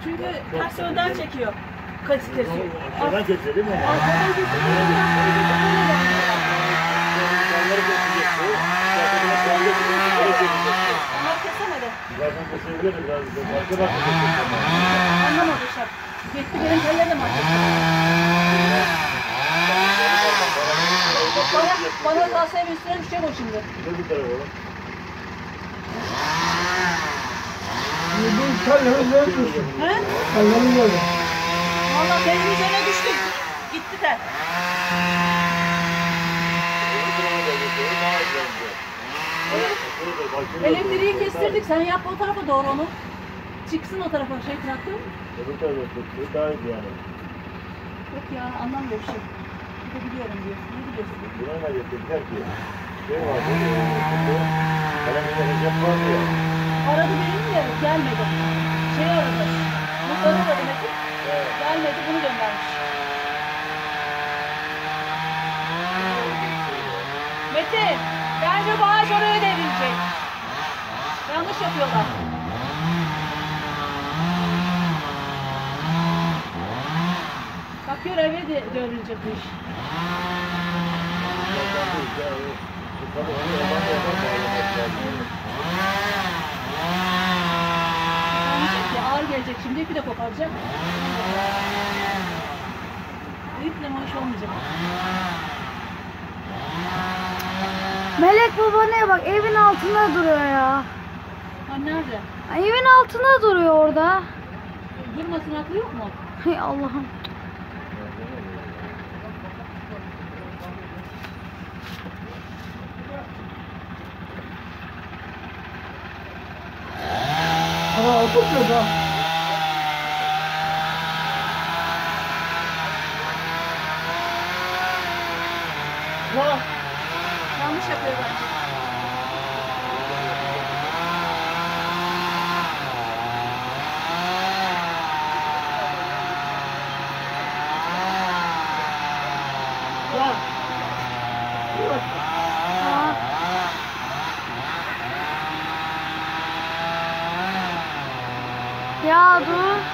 bu. Çünkü ters yönden çekiyor. Kesi kesiyor. Arkadan kesiyor değil mi? Arkadan kesiyor. Yanları kesecek bu. Onlar kesemedi. Zaten kesebilir biraz. Arka bak Anlamadı işte. Gitti benim açtı? Bana, bana lastiğin üstüne düşecek o şimdi. Dur bir tarafa oğlum. Bu kalemi ne yapıyorsun? He? Kalemi böyle. Valla benim üzerine düştü. Gitti de. Elektriği kestirdik. Sen yap o tarafa doğru onu. Çıksın o tarafa şey traktör. Öbür tarafa geçiyor. Daha iyi yani. Yok ya anlamıyor şey. Bir de biliyorum diyor. Ne biliyorsun? Buna ne getirdiler ki? Şey var. Kaleminde hesap var ya. Aradı benim de gelmedi. Şey aradı. Muhtarı aradı Metin. Gelmedi bunu göndermiş. Metin, bence bu ağaç oraya devrilecek. Yanlış yapıyorlar. Bakıyor eve de dönülecek bu iş. Tabii onu yaman şimdi ipi de koparacak. Bu iple olmayacak. Melek babaanneye bak evin altında duruyor ya. Ha nerede? Ay, Evin altında duruyor orada. Durmasın aklı yok mu? Hay Allah'ım. Ama oturmuyor da. Var. Yanlış yapıyor bence. Var. Aa. Ya dur.